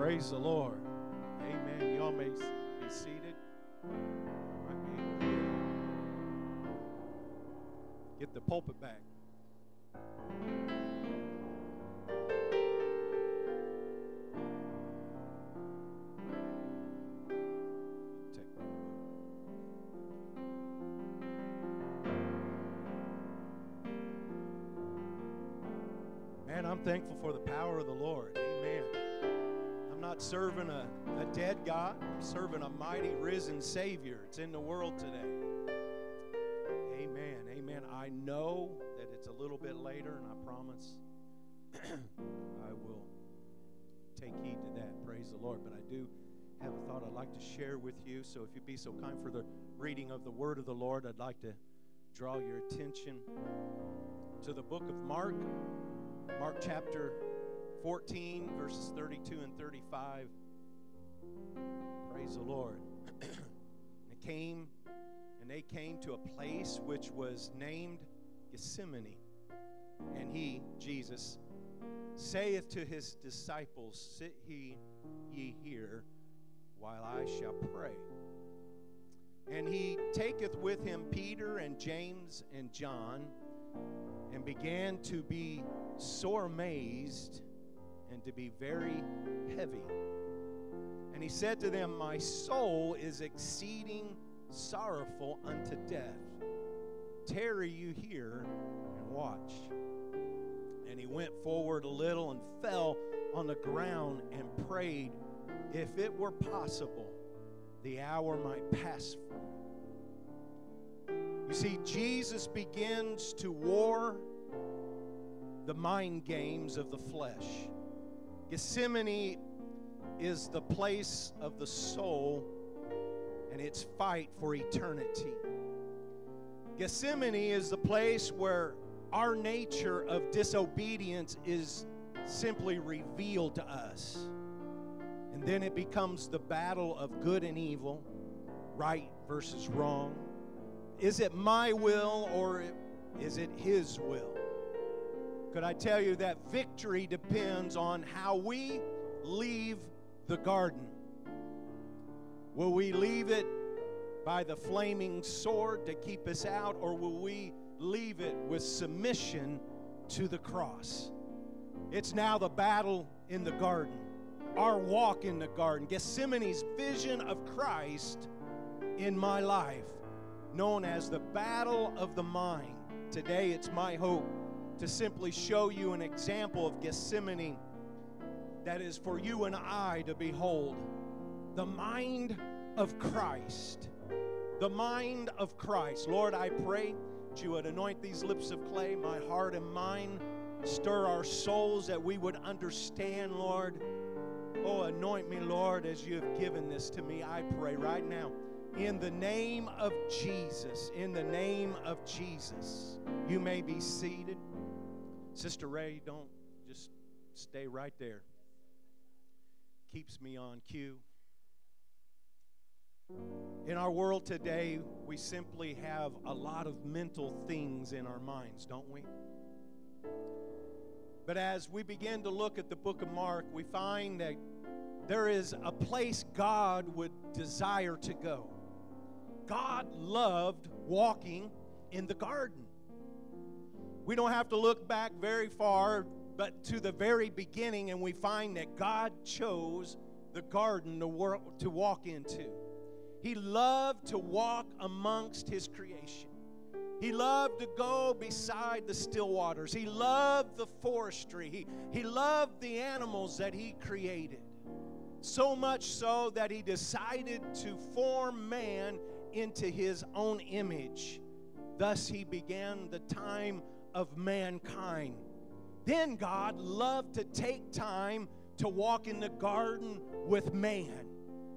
Praise the Lord. Amen. Y'all may be seated. Get the pulpit back. Man, I'm thankful for the power of the Lord. Serving a, a dead God, I'm serving a mighty risen Savior. It's in the world today. Amen. Amen. I know that it's a little bit later, and I promise I will take heed to that. Praise the Lord. But I do have a thought I'd like to share with you. So if you'd be so kind for the reading of the word of the Lord, I'd like to draw your attention to the book of Mark. Mark chapter 14, verses 32 and 35. Praise the Lord. and it came, and they came to a place which was named Gethsemane. And he, Jesus, saith to his disciples, Sit ye, ye here, while I shall pray. And he taketh with him Peter and James and John, and began to be sore amazed and to be very heavy. And he said to them, My soul is exceeding sorrowful unto death. Tarry you here and watch. And he went forward a little and fell on the ground and prayed, if it were possible, the hour might pass from him. You see, Jesus begins to war the mind games of the flesh. Gethsemane is the place of the soul and its fight for eternity. Gethsemane is the place where our nature of disobedience is simply revealed to us. And then it becomes the battle of good and evil, right versus wrong. Is it my will or is it His will? Could I tell you that victory depends on how we leave the garden? Will we leave it by the flaming sword to keep us out, or will we leave it with submission to the cross? It's now the battle in the garden, our walk in the garden, Gethsemane's vision of Christ in my life, known as the battle of the mind. Today, it's my hope to simply show you an example of Gethsemane that is for you and I to behold. The mind of Christ. The mind of Christ. Lord, I pray that you would anoint these lips of clay, my heart and mine. Stir our souls that we would understand, Lord. Oh, anoint me, Lord, as you have given this to me. I pray right now. In the name of Jesus, in the name of Jesus, you may be seated. Sister Ray, don't just stay right there. Keeps me on cue. In our world today, we simply have a lot of mental things in our minds, don't we? But as we begin to look at the book of Mark, we find that there is a place God would desire to go. God loved walking in the garden. We don't have to look back very far, but to the very beginning, and we find that God chose the garden to, work, to walk into. He loved to walk amongst His creation. He loved to go beside the still waters. He loved the forestry. He, he loved the animals that He created. So much so that He decided to form man into His own image. Thus, He began the time of mankind. Then God loved to take time to walk in the garden with man.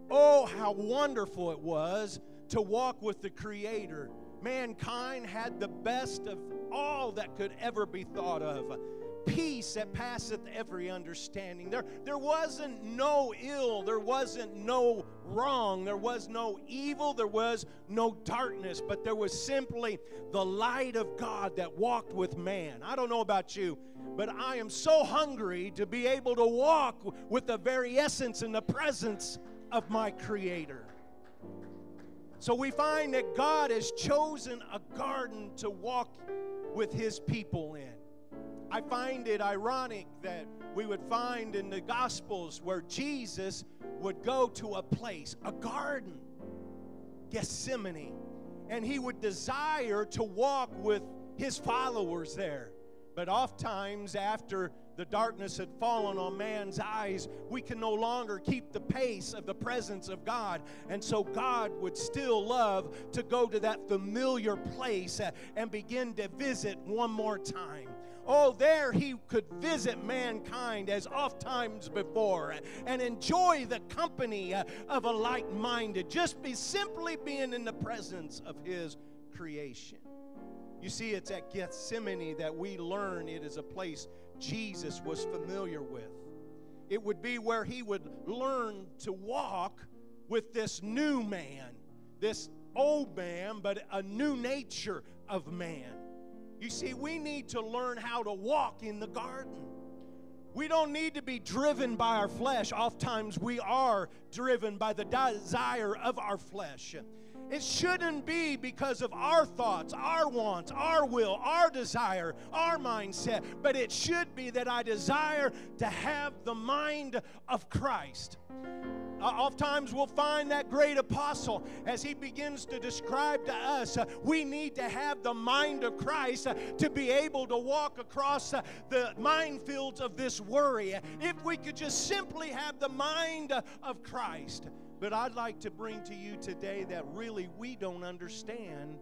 Oh, how wonderful it was to walk with the Creator. Mankind had the best of all that could ever be thought of peace that passeth every understanding. There, there wasn't no ill, there wasn't no wrong, there was no evil, there was no darkness, but there was simply the light of God that walked with man. I don't know about you, but I am so hungry to be able to walk with the very essence and the presence of my Creator. So we find that God has chosen a garden to walk with His people in. I find it ironic that we would find in the Gospels where Jesus would go to a place, a garden, Gethsemane, and he would desire to walk with his followers there. But oftentimes, after the darkness had fallen on man's eyes, we can no longer keep the pace of the presence of God. And so, God would still love to go to that familiar place uh, and begin to visit one more time. Oh, there he could visit mankind as oft times before and enjoy the company uh, of a like minded, just be simply being in the presence of his creation. You see, it's at Gethsemane that we learn it is a place Jesus was familiar with. It would be where he would learn to walk with this new man, this old man, but a new nature of man. You see, we need to learn how to walk in the garden. We don't need to be driven by our flesh. Oftentimes, we are driven by the desire of our flesh. It shouldn't be because of our thoughts, our wants, our will, our desire, our mindset, but it should be that I desire to have the mind of Christ. Uh, oftentimes we'll find that great apostle as he begins to describe to us uh, we need to have the mind of Christ uh, to be able to walk across uh, the minefields of this worry. If we could just simply have the mind uh, of Christ. But I'd like to bring to you today that really we don't understand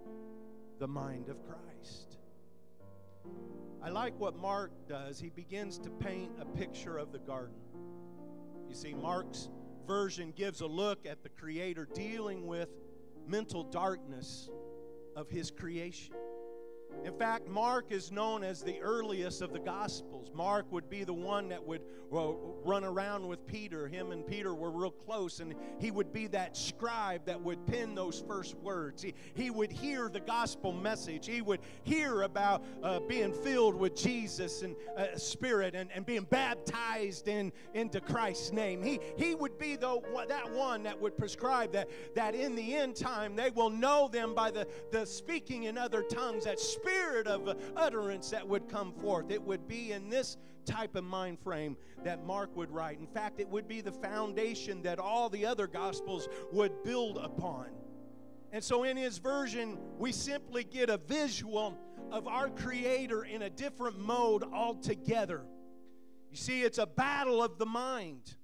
the mind of Christ. I like what Mark does. He begins to paint a picture of the garden. You see, Mark's version gives a look at the Creator dealing with mental darkness of His creation. In fact, Mark is known as the earliest of the Gospels. Mark would be the one that would run around with Peter. Him and Peter were real close, and he would be that scribe that would pen those first words. He, he would hear the gospel message. He would hear about uh, being filled with Jesus and uh, Spirit and, and being baptized in, into Christ's name. He, he would be the, that one that would prescribe that, that in the end time they will know them by the, the speaking in other tongues, that spirit of utterance that would come forth. It would be in this type of mind frame that Mark would write. In fact, it would be the foundation that all the other gospels would build upon. And so in his version, we simply get a visual of our Creator in a different mode altogether. You see, it's a battle of the mind.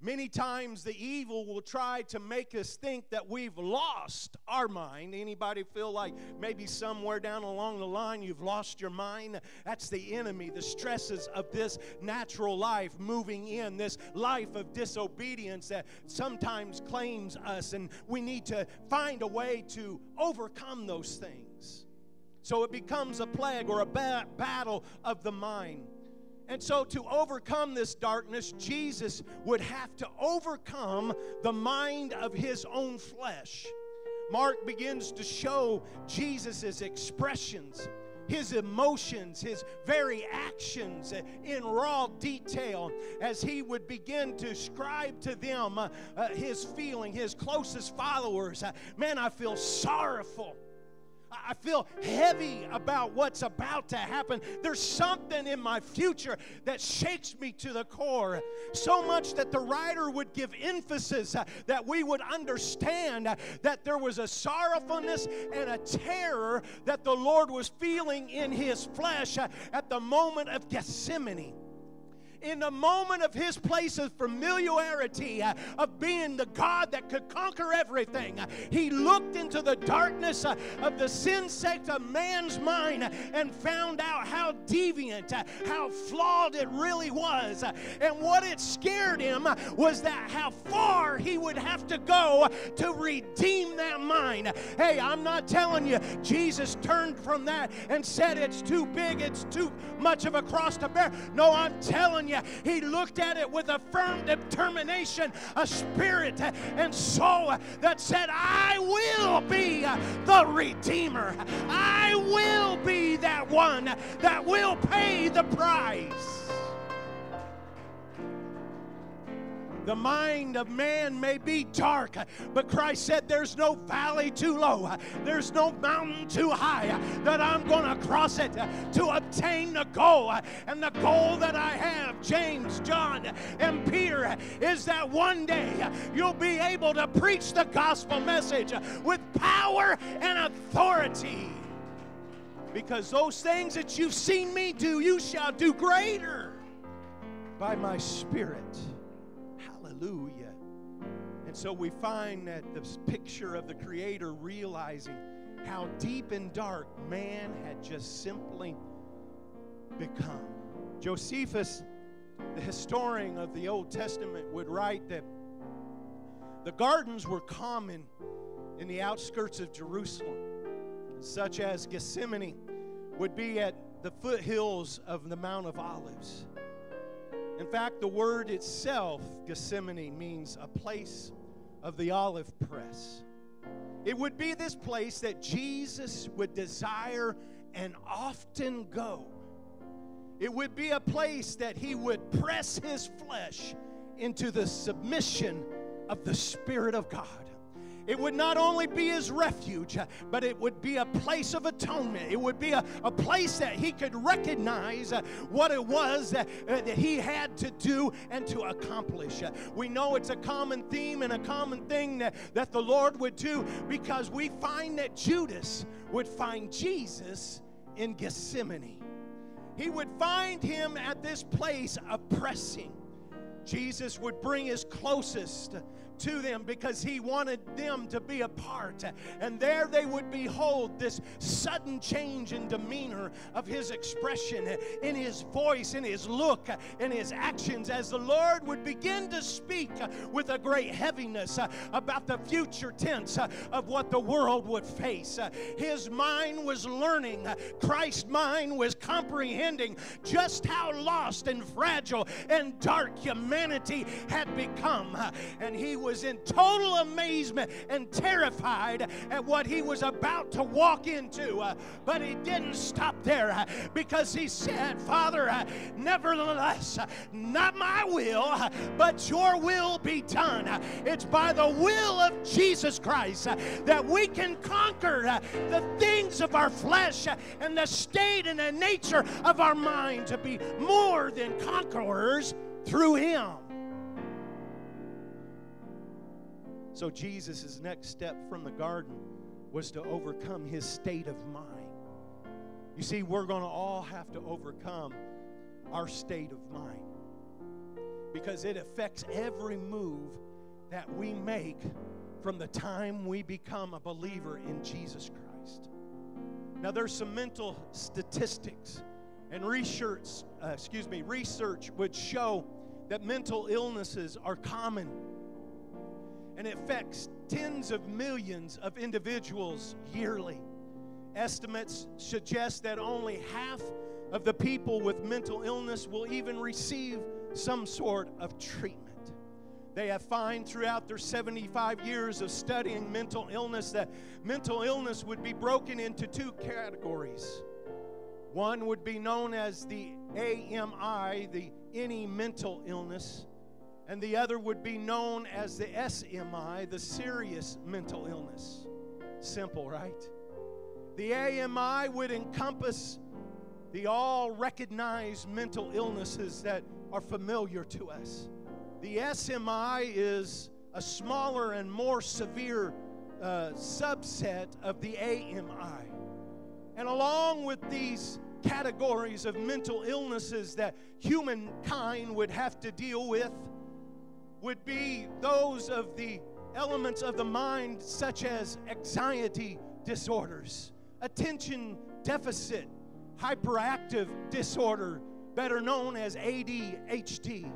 Many times the evil will try to make us think that we've lost our mind. Anybody feel like maybe somewhere down along the line you've lost your mind? That's the enemy, the stresses of this natural life moving in, this life of disobedience that sometimes claims us, and we need to find a way to overcome those things. So it becomes a plague or a ba- battle of the mind. And so, to overcome this darkness, Jesus would have to overcome the mind of his own flesh. Mark begins to show Jesus' expressions, his emotions, his very actions in raw detail as he would begin to describe to them uh, his feeling, his closest followers. Uh, Man, I feel sorrowful. I feel heavy about what's about to happen. There's something in my future that shakes me to the core. So much that the writer would give emphasis uh, that we would understand uh, that there was a sorrowfulness and a terror that the Lord was feeling in his flesh uh, at the moment of Gethsemane in the moment of his place of familiarity, uh, of being the God that could conquer everything, uh, he looked into the darkness uh, of the sin sect of man's mind and found out how deviant, how flawed it really was. and what it scared him was that how far he would have to go to redeem that mind. Hey, I'm not telling you, Jesus turned from that and said it's too big, it's too much of a cross to bear. No, I'm telling you he looked at it with a firm determination, a spirit and soul that said, I will be the Redeemer. I will be that one that will pay the price. The mind of man may be dark, but Christ said, There's no valley too low, there's no mountain too high that I'm going to cross it to obtain the goal. And the goal that I have, James, John, and Peter, is that one day you'll be able to preach the gospel message with power and authority. Because those things that you've seen me do, you shall do greater by my Spirit. Hallelujah. And so we find that this picture of the Creator realizing how deep and dark man had just simply become. Josephus, the historian of the Old Testament, would write that the gardens were common in the outskirts of Jerusalem, such as Gethsemane would be at the foothills of the Mount of Olives. In fact, the word itself, Gethsemane, means a place of the olive press. It would be this place that Jesus would desire and often go. It would be a place that he would press his flesh into the submission of the Spirit of God. It would not only be his refuge, but it would be a place of atonement. It would be a, a place that he could recognize what it was that, that he had to do and to accomplish. We know it's a common theme and a common thing that, that the Lord would do because we find that Judas would find Jesus in Gethsemane. He would find him at this place of pressing. Jesus would bring his closest to them because he wanted them to be a part. And there they would behold this sudden change in demeanor of his expression, in his voice, in his look, in his actions, as the Lord would begin to speak with a great heaviness about the future tense of what the world would face. His mind was learning, Christ's mind was comprehending just how lost and fragile and dark humanity had become. And he was in total amazement and terrified at what he was about to walk into. Uh, but he didn't stop there uh, because he said, Father, uh, nevertheless, not my will, but your will be done. It's by the will of Jesus Christ that we can conquer the things of our flesh and the state and the nature of our mind to be more than conquerors through him. So, Jesus' next step from the garden was to overcome his state of mind. You see, we're going to all have to overcome our state of mind because it affects every move that we make from the time we become a believer in Jesus Christ. Now, there's some mental statistics and research, uh, excuse me, research would show that mental illnesses are common and it affects tens of millions of individuals yearly. Estimates suggest that only half of the people with mental illness will even receive some sort of treatment. They have found throughout their 75 years of studying mental illness that mental illness would be broken into two categories. One would be known as the AMI, the any mental illness, and the other would be known as the SMI, the serious mental illness. Simple, right? The AMI would encompass the all recognized mental illnesses that are familiar to us. The SMI is a smaller and more severe uh, subset of the AMI. And along with these categories of mental illnesses that humankind would have to deal with, would be those of the elements of the mind, such as anxiety disorders, attention deficit, hyperactive disorder, better known as ADHD,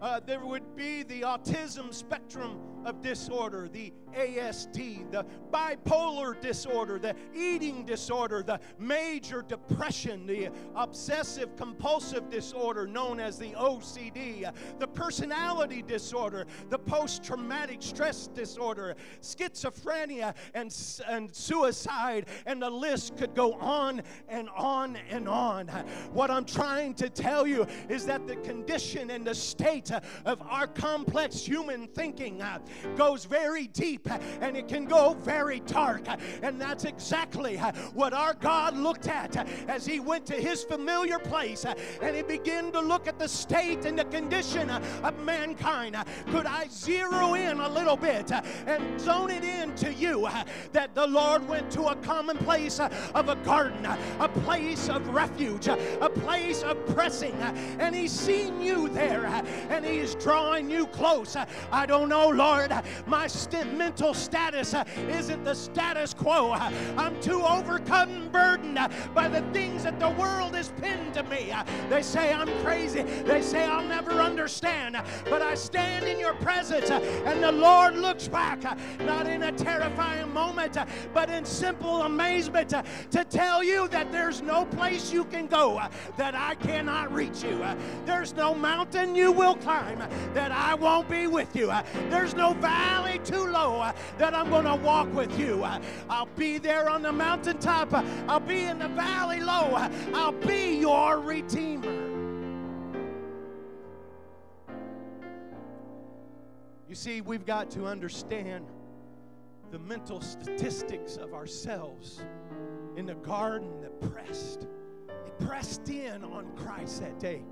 Uh, there would be the autism spectrum of disorder, the ASD, the bipolar disorder, the eating disorder, the major depression, the obsessive compulsive disorder known as the OCD, the personality disorder, the post traumatic stress disorder, schizophrenia, and, and suicide, and the list could go on and on and on. What I'm trying to tell you is that the condition and the state of our complex human thinking uh, goes very deep and it can go very dark. And that's exactly what our God looked at as he went to his familiar place and he began to look at the state and the condition of mankind. Could I zero in a little bit and zone it in to you that the Lord went to a common place of a garden, a place of refuge, a place of pressing, and he's seen you there and he's drawing you close. I don't know, Lord, my st- mental status isn't the status quo. I'm too overcome and burdened by the things that the world has pinned to me. They say I'm crazy. They say I'll never understand. But I stand in your presence, and the Lord looks back, not in a terrifying moment, but in simple amazement to tell you that there's no place you can go that I cannot reach you. There's no mountain you will climb that I won't be with you. There's no valley too low uh, that I'm going to walk with you. Uh, I'll be there on the mountaintop. Uh, I'll be in the valley low. I'll be your redeemer. You see, we've got to understand the mental statistics of ourselves in the garden that pressed. It pressed in on Christ that day.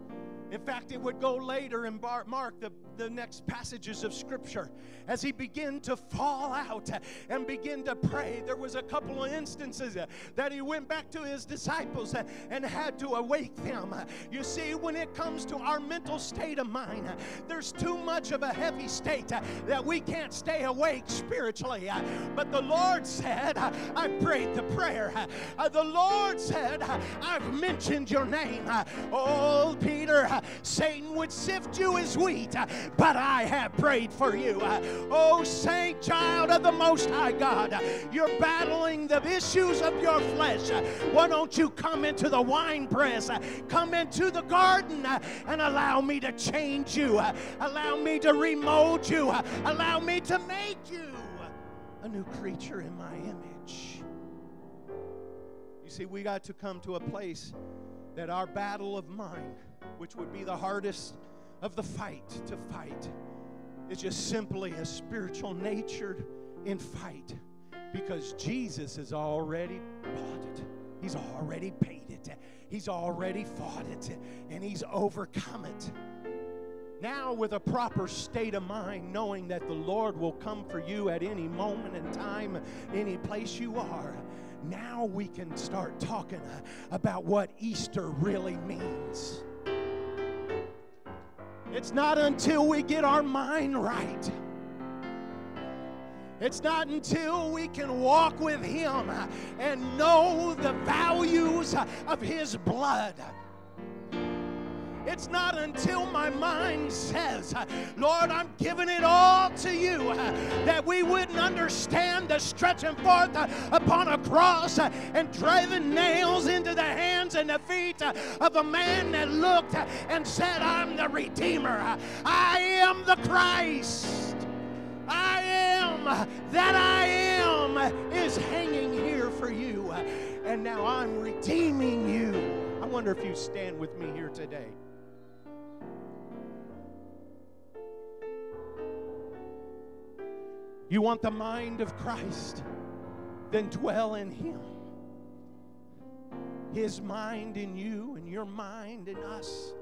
In fact, it would go later in Mark, the, the next passages of Scripture, as he began to fall out and begin to pray. There was a couple of instances that he went back to his disciples and had to awake them. You see, when it comes to our mental state of mind, there's too much of a heavy state that we can't stay awake spiritually. But the Lord said, I prayed the prayer. The Lord said, I've mentioned your name. Oh, Peter, Satan would sift you as wheat, but I have prayed for you. Oh, saint child of the Most High God, you're battling the issues of your flesh. Why don't you come into the wine press, come into the garden, and allow me to change you, allow me to remold you, allow me to make you a new creature in my image. You see, we got to come to a place that our battle of mind which would be the hardest of the fight to fight, is just simply a spiritual nature in fight because Jesus has already bought it. He's already paid it. He's already fought it and he's overcome it. Now, with a proper state of mind, knowing that the Lord will come for you at any moment in time, any place you are, now we can start talking about what Easter really means. It's not until we get our mind right. It's not until we can walk with Him and know the values of His blood it's not until my mind says, Lord, I'm giving it all to you, that we wouldn't understand the stretching forth upon a cross and driving nails into the hands and the feet of a man that looked and said, I'm the Redeemer. I am the Christ. I am that I am is hanging here for you. And now I'm redeeming you. I wonder if you stand with me here today. You want the mind of Christ? Then dwell in Him. His mind in you and your mind in us.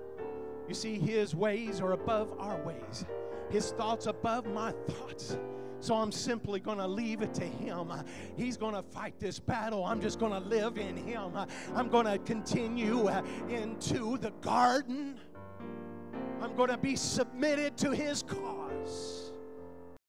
You see, His ways are above our ways, His thoughts above my thoughts. So I'm simply going to leave it to Him. He's going to fight this battle. I'm just going to live in Him. I'm going to continue uh, into the garden. I'm going to be submitted to His cause.